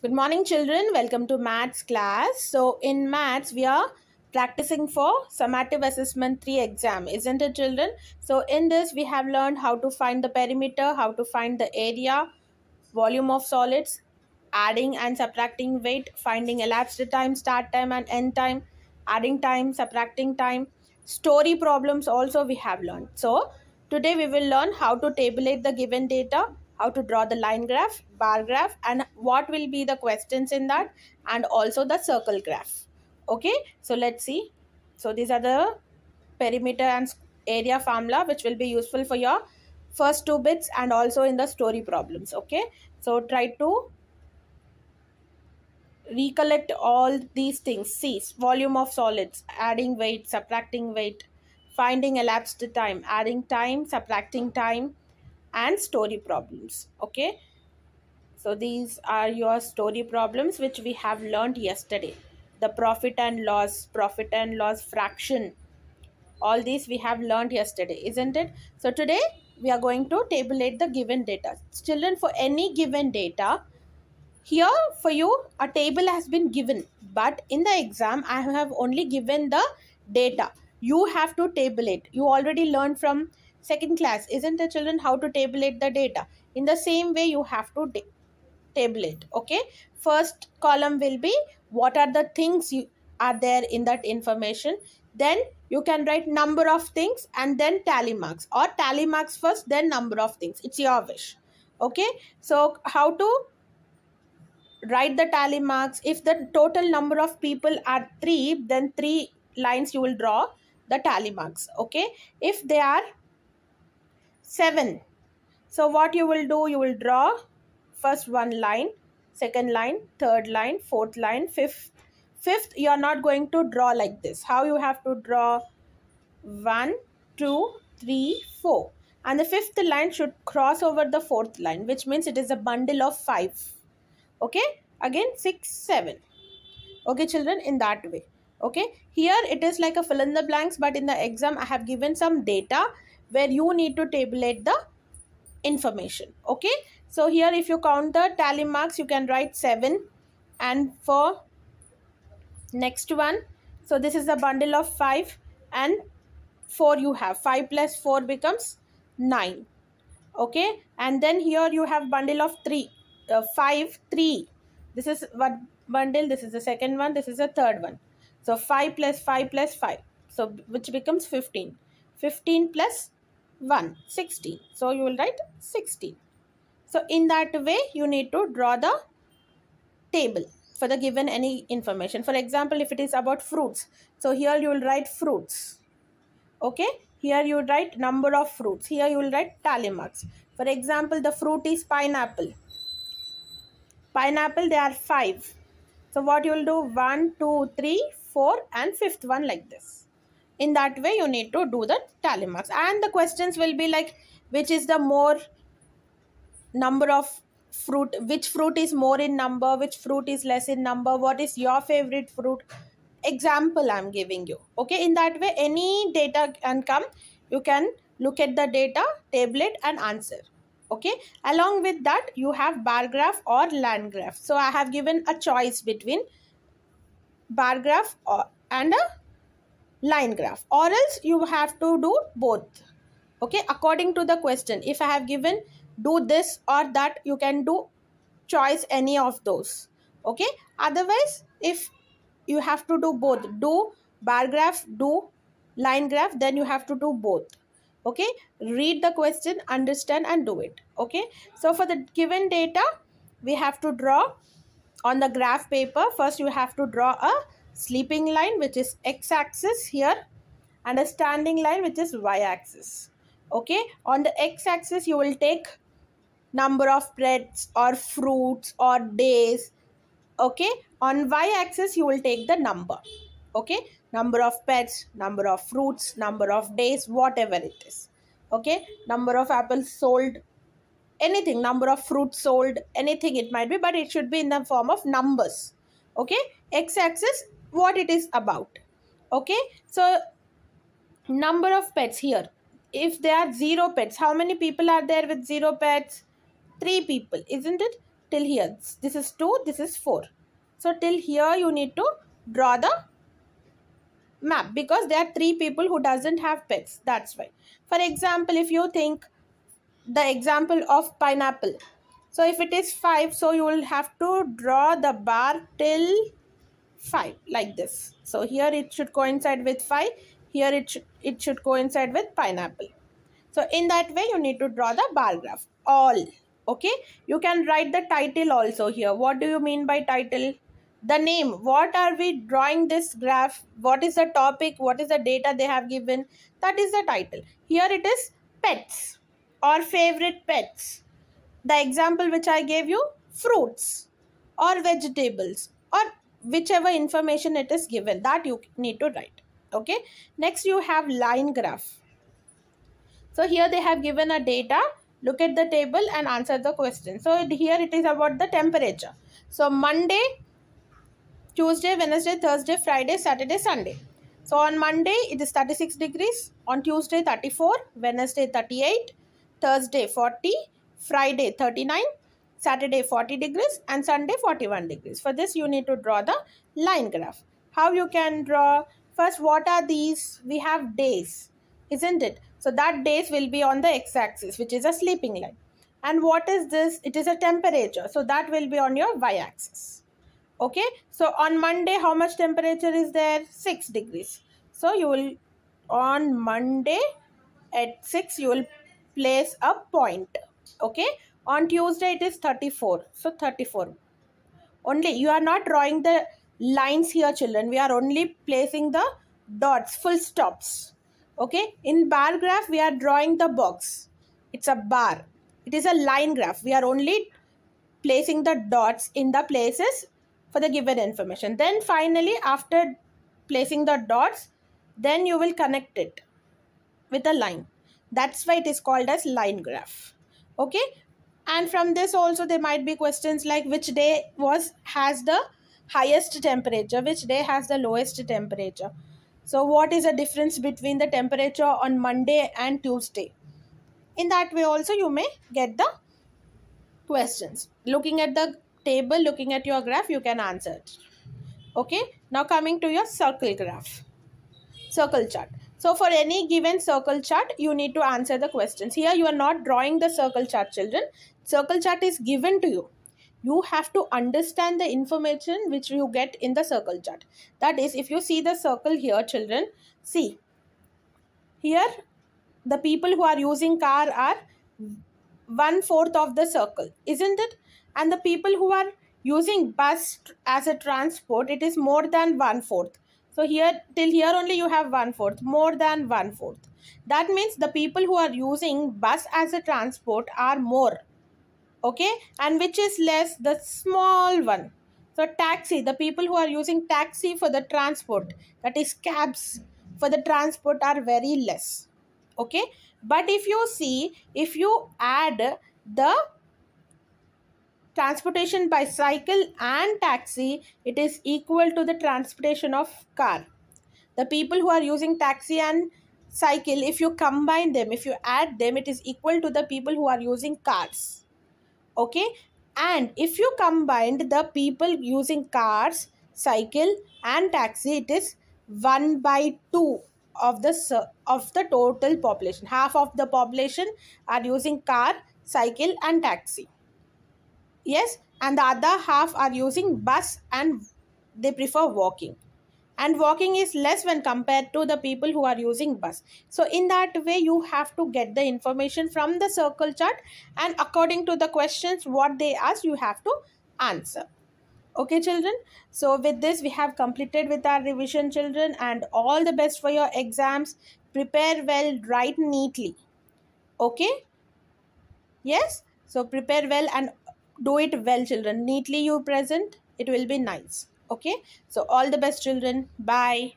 Good morning, children. Welcome to maths class. So, in maths, we are practicing for summative assessment 3 exam, isn't it, children? So, in this, we have learned how to find the perimeter, how to find the area, volume of solids, adding and subtracting weight, finding elapsed time, start time, and end time, adding time, subtracting time. Story problems also we have learned. So, today we will learn how to tabulate the given data how to draw the line graph, bar graph and what will be the questions in that and also the circle graph. Okay, so let's see. So these are the perimeter and area formula which will be useful for your first two bits and also in the story problems. Okay, so try to recollect all these things. See, volume of solids, adding weight, subtracting weight, finding elapsed time, adding time, subtracting time, and story problems okay? So these are your story problems which we have learned yesterday. The profit and loss profit and loss fraction all these we have learned yesterday isn't it? So today we are going to tabulate the given data. Children for any given data here for you a table has been given but in the exam i have only given the data. You have to tabulate you already learned from second class isn't the children how to tabulate the data? In the same way you have to tabulate okay? First column will be what are the things you are there in that information? Then you can write number of things and then tally marks or tally marks first then number of things. It's your wish okay? So how to write the tally marks? If the total number of people are 3 then 3 lines you will draw the tally marks okay? If they are 7 so what you will do you will draw first one line second line third line fourth line fifth. Fifth you are not going to draw like this. How you have to draw? One two three four. And the fifth line should cross over the fourth line which means it is a bundle of five. Okay? Again six seven. Okay children in that way. Okay? Here it is like a fill in the blanks but in the exam i have given some data where you need to tabulate the information okay? So here if you count the tally marks you can write 7 and for next one so this is a bundle of 5 and 4 you have. 5 plus 4 becomes 9 okay? And then here you have bundle of 3 uh, 5 3 this is one bundle this is the second one this is the third one. So 5 plus 5 plus 5 so which becomes 15 15 plus 1 16 so you will write 16 so in that way you need to draw the table for the given any information. For example if it is about fruits so here you will write fruits. Okay? Here you write number of fruits. Here you will write tally marks. For example the fruit is pineapple. Pineapple there are five. So what you will do? One two three four and fifth one like this in that way you need to do the tally marks. And the questions will be like which is the more number of fruit which fruit is more in number which fruit is less in number what is your favorite fruit? Example i'm giving you okay? In that way any data can come. You can look at the data tablet and answer okay? Along with that you have bar graph or line graph. So i have given a choice between bar graph or and a line graph or else you have to do both. Okay according to the question if i have given do this or that you can do choice any of those. Okay otherwise if you have to do both do bar graph do line graph then you have to do both. Okay read the question understand and do it. Okay so for the given data we have to draw on the graph paper. First you have to draw a sleeping line which is x-axis here and a standing line which is y-axis. Okay? On the x-axis you will take number of breads or fruits or days. Okay? On y-axis you will take the number. Okay? Number of pets number of fruits number of days whatever it is. Okay? Number of apples sold anything number of fruits sold anything it might be but it should be in the form of numbers. Okay? X-axis what it is about. Okay? So number of pets here. If there are zero pets how many people are there with zero pets? Three people isn't it? Till here. This is 2 this is 4 so till here you need to draw the map because there are three people who doesn't have pets. That's why. For example if you think the example of pineapple. So if it is 5 so you will have to draw the bar till 5 like this. So here it should coincide with 5 here it should it should coincide with pineapple. So in that way you need to draw the bar graph all okay? You can write the title also here. What do you mean by title? The name. What are we drawing this graph? What is the topic? What is the data they have given? That is the title. Here it is pets or favorite pets. The example which i gave you fruits or vegetables or whichever information it is given that you need to write okay? Next you have line graph. So here they have given a data look at the table and answer the question. So here it is about the temperature. So monday Tuesday, Wednesday, Thursday, Friday, Saturday, Sunday. So on Monday it is 36 degrees, on Tuesday 34, Wednesday 38, Thursday 40, Friday 39, Saturday 40 degrees and Sunday 41 degrees. For this you need to draw the line graph. How you can draw? First what are these? We have days, isn't it? So that days will be on the x-axis which is a sleeping line. And what is this? It is a temperature. So that will be on your y-axis okay so on monday how much temperature is there 6 degrees so you will on monday at 6 you will place a point okay on tuesday it is 34 so 34 only you are not drawing the lines here children we are only placing the dots full stops okay in bar graph we are drawing the box it's a bar it is a line graph we are only placing the dots in the places for the given information. Then finally, after placing the dots, then you will connect it with a line. That's why it is called as line graph. Okay. And from this also there might be questions like which day was has the highest temperature, which day has the lowest temperature. So what is the difference between the temperature on Monday and Tuesday? In that way also you may get the questions. Looking at the table looking at your graph you can answer it okay now coming to your circle graph circle chart so for any given circle chart you need to answer the questions here you are not drawing the circle chart children circle chart is given to you you have to understand the information which you get in the circle chart. That is if you see the circle here children see here the people who are using car are one fourth of the circle isn't it? And the people who are using bus as a transport it is more than one fourth so here till here only you have one fourth more than one fourth that means the people who are using bus as a transport are more okay and which is less the small one so taxi the people who are using taxi for the transport that is cabs for the transport are very less okay but if you see if you add the transportation by cycle and taxi, it is equal to the transportation of car. The people who are using taxi and cycle, if you combine them, if you add them, it is equal to the people who are using cars. Okay. And if you combined the people using cars, cycle and taxi, it is 1 by 2 of the of the total population. Half of the population are using car cycle and taxi. Yes? And the other half are using bus and they prefer walking and walking is less when compared to the people who are using bus. So in that way you have to get the information from the circle chart and according to the questions what they ask you have to answer. Okay children? So with this we have completed with our revision children and all the best for your exams. Prepare well write neatly. Okay? Yes? So prepare well and do it well children. Neatly you present it will be nice okay? So all the best children. Bye